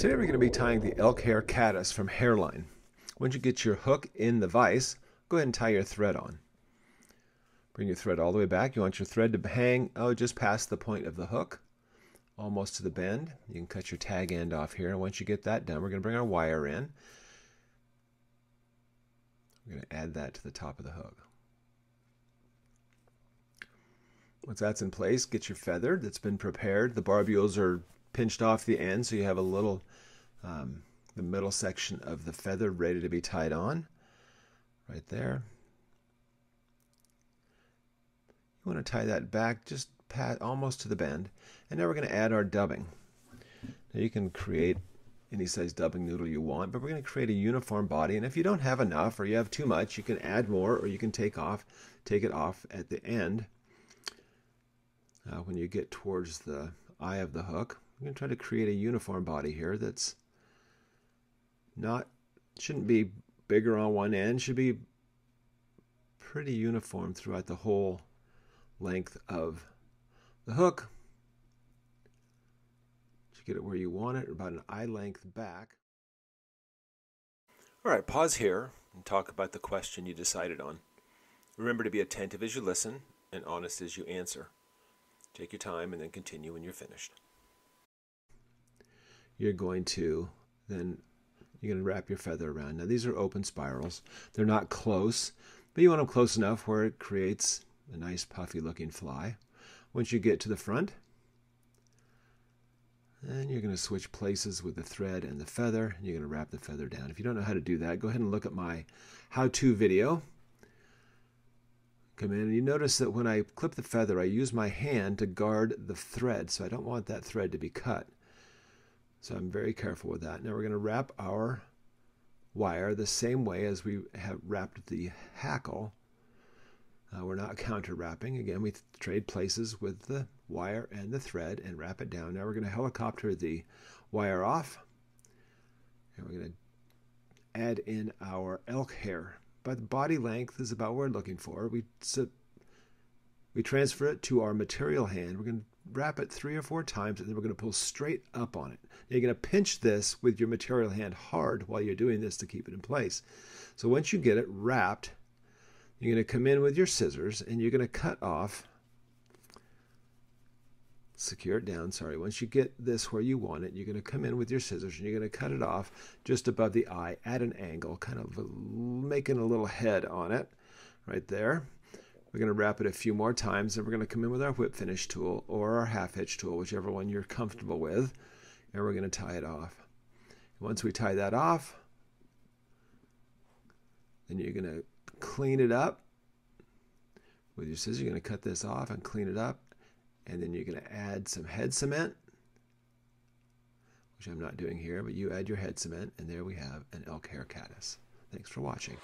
Today we're going to be tying the elk hair caddis from Hareline. Once you get your hook in the vise, go ahead and tie your thread on. Bring your thread all the way back. You want your thread to hang oh just past the point of the hook, almost to the bend. You can cut your tag end off here. And once you get that done, we're going to bring our wire in. We're going to add that to the top of the hook. Once that's in place, get your feather that's been prepared. The barbules are pinched off the end so you have a little um, the middle section of the feather ready to be tied on right there. You want to tie that back just pat almost to the bend and now we're going to add our dubbing. Now you can create any size dubbing noodle you want but we're going to create a uniform body and if you don't have enough or you have too much you can add more or you can take off take it off at the end uh, when you get towards the eye of the hook I'm going to try to create a uniform body here that's not, shouldn't be bigger on one end, should be pretty uniform throughout the whole length of the hook. To get it where you want it, about an eye length back. All right, pause here and talk about the question you decided on. Remember to be attentive as you listen and honest as you answer. Take your time and then continue when you're finished you're going to then you're going to wrap your feather around. Now these are open spirals. They're not close, but you want them close enough where it creates a nice puffy looking fly. Once you get to the front, then you're going to switch places with the thread and the feather, and you're going to wrap the feather down. If you don't know how to do that, go ahead and look at my how-to video. Come in, and you notice that when I clip the feather, I use my hand to guard the thread, so I don't want that thread to be cut. So I'm very careful with that. Now we're going to wrap our wire the same way as we have wrapped the hackle. Uh, we're not counter wrapping. Again, we trade places with the wire and the thread and wrap it down. Now we're going to helicopter the wire off. And we're going to add in our elk hair. But the body length is about what we're looking for. We, so we transfer it to our material hand. We're going to wrap it three or four times, and then we're going to pull straight up on it. Now you're going to pinch this with your material hand hard while you're doing this to keep it in place. So once you get it wrapped, you're going to come in with your scissors and you're going to cut off, secure it down, sorry. Once you get this where you want it, you're going to come in with your scissors and you're going to cut it off just above the eye at an angle, kind of making a little head on it right there. We're going to wrap it a few more times and we're going to come in with our whip finish tool or our half hitch tool, whichever one you're comfortable with, and we're going to tie it off. Once we tie that off, then you're going to clean it up with your scissors. You're going to cut this off and clean it up, and then you're going to add some head cement, which I'm not doing here, but you add your head cement, and there we have an elk hair caddis. Thanks for watching.